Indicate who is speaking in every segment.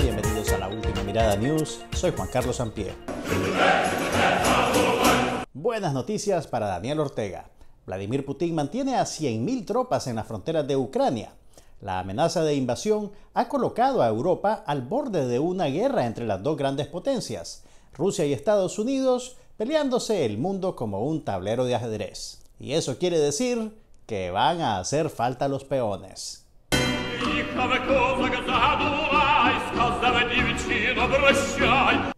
Speaker 1: Bienvenidos a la última mirada news. Soy Juan Carlos Sampier. Buenas noticias para Daniel Ortega. Vladimir Putin mantiene a 100.000 tropas en las fronteras de Ucrania. La amenaza de invasión ha colocado a Europa al borde de una guerra entre las dos grandes potencias, Rusia y Estados Unidos, peleándose el mundo como un tablero de ajedrez. Y eso quiere decir que van a hacer falta los peones.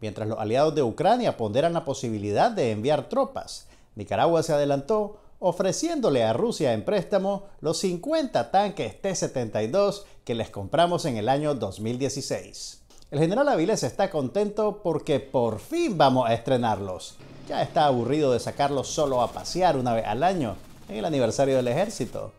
Speaker 1: Mientras los aliados de Ucrania ponderan la posibilidad de enviar tropas, Nicaragua se adelantó ofreciéndole a Rusia en préstamo los 50 tanques T-72 que les compramos en el año 2016. El general Avilés está contento porque por fin vamos a estrenarlos. Ya está aburrido de sacarlos solo a pasear una vez al año en el aniversario del ejército.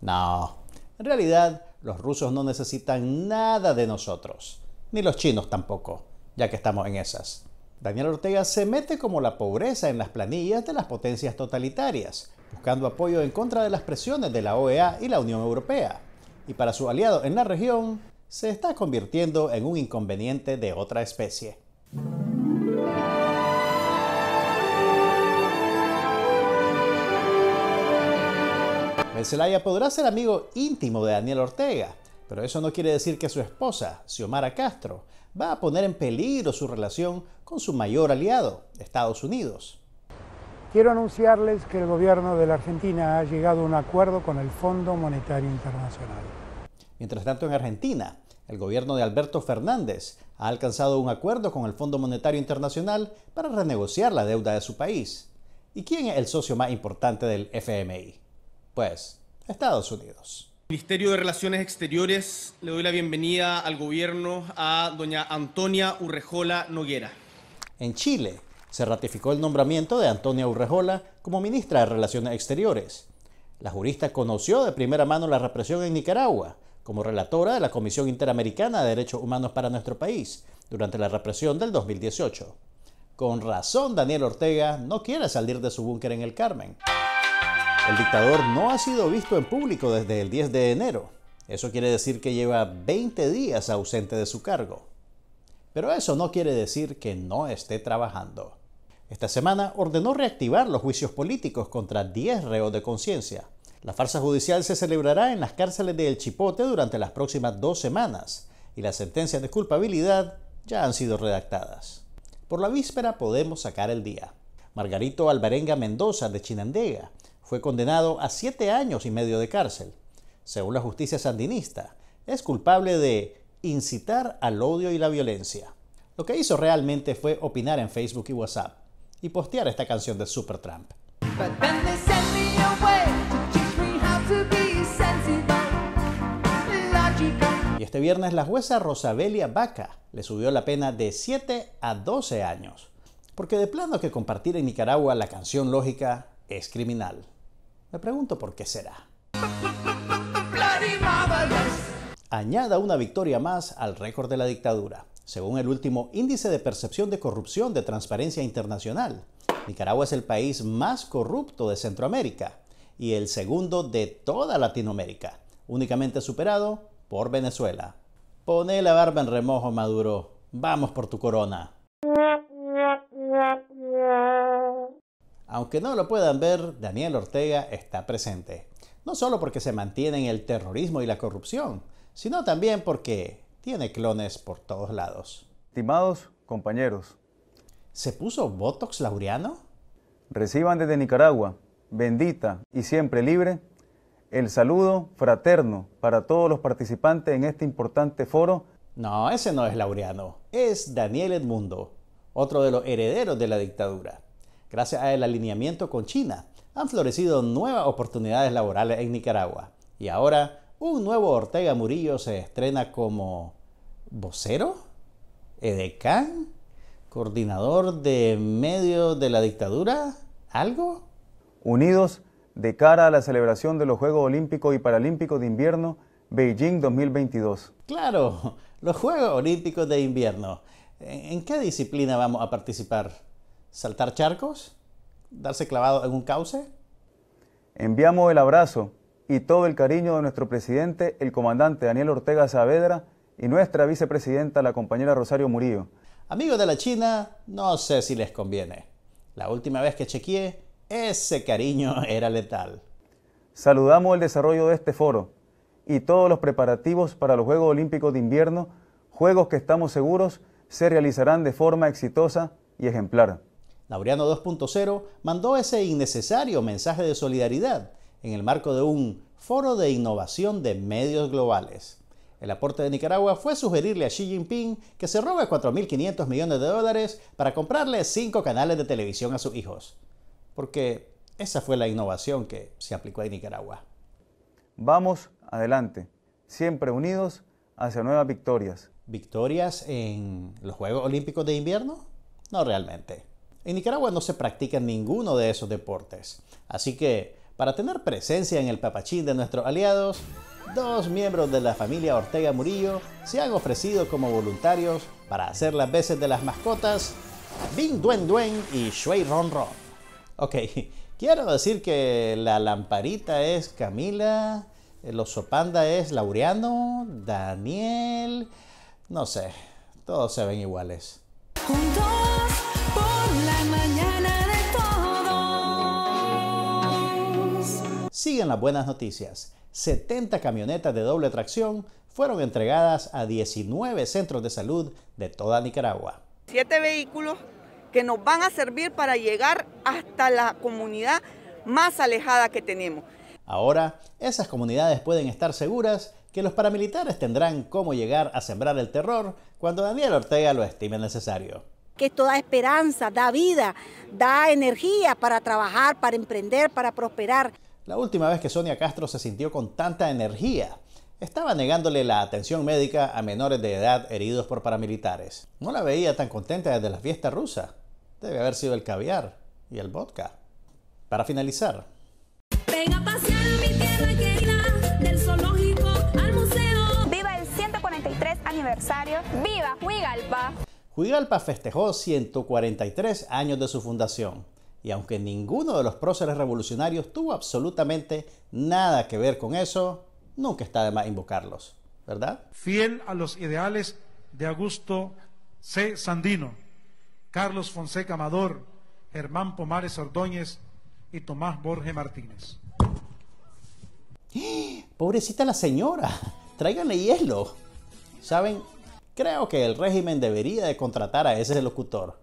Speaker 1: No, en realidad los rusos no necesitan nada de nosotros, ni los chinos tampoco, ya que estamos en esas. Daniel Ortega se mete como la pobreza en las planillas de las potencias totalitarias, buscando apoyo en contra de las presiones de la OEA y la Unión Europea. Y para su aliado en la región, se está convirtiendo en un inconveniente de otra especie. El Zelaya podrá ser amigo íntimo de Daniel Ortega, pero eso no quiere decir que su esposa, Xiomara Castro, va a poner en peligro su relación con su mayor aliado, Estados Unidos.
Speaker 2: Quiero anunciarles que el gobierno de la Argentina ha llegado a un acuerdo con el Fondo Monetario Internacional.
Speaker 1: Mientras tanto, en Argentina, el gobierno de Alberto Fernández ha alcanzado un acuerdo con el Fondo Monetario Internacional para renegociar la deuda de su país. ¿Y quién es el socio más importante del FMI? Pues, Estados Unidos.
Speaker 3: Ministerio de Relaciones Exteriores, le doy la bienvenida al gobierno a doña Antonia Urrejola Noguera.
Speaker 1: En Chile se ratificó el nombramiento de Antonia Urrejola como ministra de Relaciones Exteriores. La jurista conoció de primera mano la represión en Nicaragua como relatora de la Comisión Interamericana de Derechos Humanos para nuestro país durante la represión del 2018. Con razón, Daniel Ortega no quiere salir de su búnker en el Carmen. El dictador no ha sido visto en público desde el 10 de enero. Eso quiere decir que lleva 20 días ausente de su cargo. Pero eso no quiere decir que no esté trabajando. Esta semana ordenó reactivar los juicios políticos contra 10 reos de conciencia. La farsa judicial se celebrará en las cárceles de El Chipote durante las próximas dos semanas y las sentencias de culpabilidad ya han sido redactadas. Por la víspera podemos sacar el día. Margarito Alvarenga Mendoza de Chinandega fue condenado a siete años y medio de cárcel. Según la justicia sandinista, es culpable de incitar al odio y la violencia. Lo que hizo realmente fue opinar en Facebook y WhatsApp y postear esta canción de Supertramp. Y este viernes la jueza Rosabelia Vaca le subió la pena de 7 a 12 años, porque de plano que compartir en Nicaragua la canción lógica es criminal. Me pregunto por qué será. Añada una victoria más al récord de la dictadura. Según el último índice de percepción de corrupción de Transparencia Internacional, Nicaragua es el país más corrupto de Centroamérica y el segundo de toda Latinoamérica, únicamente superado por Venezuela. Pone la barba en remojo, Maduro. Vamos por tu corona. Aunque no lo puedan ver, Daniel Ortega está presente. No solo porque se mantiene en el terrorismo y la corrupción, sino también porque tiene clones por todos lados.
Speaker 4: Estimados compañeros.
Speaker 1: ¿Se puso Botox Laureano?
Speaker 4: Reciban desde Nicaragua, bendita y siempre libre, el saludo fraterno para todos los participantes en este importante foro.
Speaker 1: No, ese no es Laureano, es Daniel Edmundo, otro de los herederos de la dictadura. Gracias al alineamiento con China, han florecido nuevas oportunidades laborales en Nicaragua. Y ahora, un nuevo Ortega Murillo se estrena como vocero, edecán, coordinador de medios de la dictadura, ¿algo?
Speaker 4: Unidos de cara a la celebración de los Juegos Olímpicos y Paralímpicos de Invierno Beijing 2022.
Speaker 1: Claro, los Juegos Olímpicos de Invierno. ¿En qué disciplina vamos a participar? ¿Saltar charcos? ¿Darse clavado en un cauce?
Speaker 4: Enviamos el abrazo y todo el cariño de nuestro presidente, el comandante Daniel Ortega Saavedra, y nuestra vicepresidenta, la compañera Rosario Murillo.
Speaker 1: Amigos de la China, no sé si les conviene. La última vez que chequeé, ese cariño era letal.
Speaker 4: Saludamos el desarrollo de este foro y todos los preparativos para los Juegos Olímpicos de Invierno, juegos que estamos seguros se realizarán de forma exitosa y ejemplar.
Speaker 1: Laureano 2.0 mandó ese innecesario mensaje de solidaridad en el marco de un foro de innovación de medios globales. El aporte de Nicaragua fue sugerirle a Xi Jinping que se robe 4.500 millones de dólares para comprarle cinco canales de televisión a sus hijos. Porque esa fue la innovación que se aplicó en Nicaragua.
Speaker 4: Vamos adelante, siempre unidos hacia nuevas victorias.
Speaker 1: ¿Victorias en los Juegos Olímpicos de Invierno? No realmente. En Nicaragua no se practica ninguno de esos deportes. Así que, para tener presencia en el papachín de nuestros aliados, dos miembros de la familia Ortega Murillo se han ofrecido como voluntarios para hacer las veces de las mascotas Bing Duen Duen y Shui Ron Ron. Ok, quiero decir que la lamparita es Camila, el oso panda es Laureano, Daniel, no sé, todos se ven iguales. Siguen las buenas noticias. 70 camionetas de doble tracción fueron entregadas a 19 centros de salud de toda Nicaragua.
Speaker 5: Siete vehículos que nos van a servir para llegar hasta la comunidad más alejada que tenemos.
Speaker 1: Ahora, esas comunidades pueden estar seguras que los paramilitares tendrán cómo llegar a sembrar el terror cuando Daniel Ortega lo estime necesario.
Speaker 6: que esto da esperanza, da vida, da energía para trabajar, para emprender, para prosperar.
Speaker 1: La última vez que Sonia Castro se sintió con tanta energía, estaba negándole la atención médica a menores de edad heridos por paramilitares. No la veía tan contenta desde la fiesta rusa. Debe haber sido el caviar y el vodka. Para finalizar,
Speaker 7: Ven a pasear a mi tierra querida, del zoológico al museo.
Speaker 8: Viva el 143 aniversario. Viva Huigalpa.
Speaker 1: Juigalpa festejó 143 años de su fundación. Y aunque ninguno de los próceres revolucionarios tuvo absolutamente nada que ver con eso, nunca está de más invocarlos, ¿verdad?
Speaker 9: fiel a los ideales de Augusto C. Sandino, Carlos Fonseca Amador, Germán Pomares Ordóñez y Tomás Borges Martínez.
Speaker 1: Pobrecita la señora, tráiganle hielo. ¿Saben? Creo que el régimen debería de contratar a ese locutor.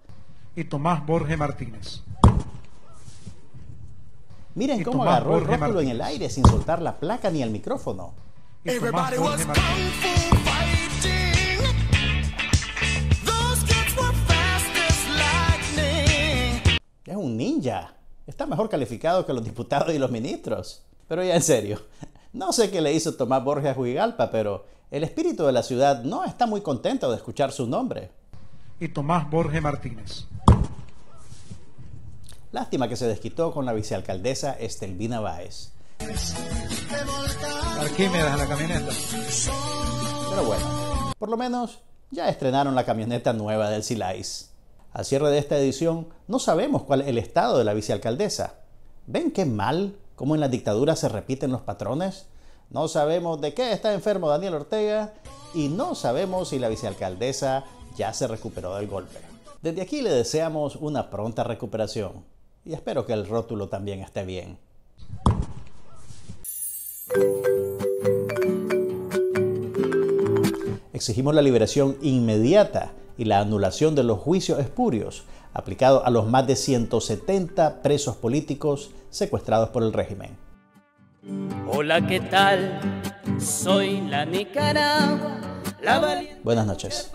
Speaker 9: Y Tomás Borges Martínez.
Speaker 1: Miren cómo
Speaker 9: Tomás
Speaker 1: agarró el rótulo en el aire sin soltar la placa ni el micrófono. Es un ninja. Está mejor calificado que los diputados y los ministros. Pero ya en serio, no sé qué le hizo Tomás Borges a Juigalpa, pero el espíritu de la ciudad no está muy contento de escuchar su nombre.
Speaker 9: Y Tomás Borges Martínez.
Speaker 1: Lástima que se desquitó con la vicealcaldesa Estelvina Báez.
Speaker 9: Arquímedes a la camioneta.
Speaker 1: Pero bueno, por lo menos ya estrenaron la camioneta nueva del Silais. Al cierre de esta edición, no sabemos cuál es el estado de la vicealcaldesa. ¿Ven qué mal cómo en la dictadura se repiten los patrones? No sabemos de qué está enfermo Daniel Ortega y no sabemos si la vicealcaldesa ya se recuperó del golpe. Desde aquí le deseamos una pronta recuperación y espero que el rótulo también esté bien. Exigimos la liberación inmediata y la anulación de los juicios espurios aplicados a los más de 170 presos políticos secuestrados por el régimen.
Speaker 10: Hola, ¿qué tal? Soy la Nicaragua, la
Speaker 1: Buenas noches.